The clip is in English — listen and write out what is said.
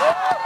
Woo!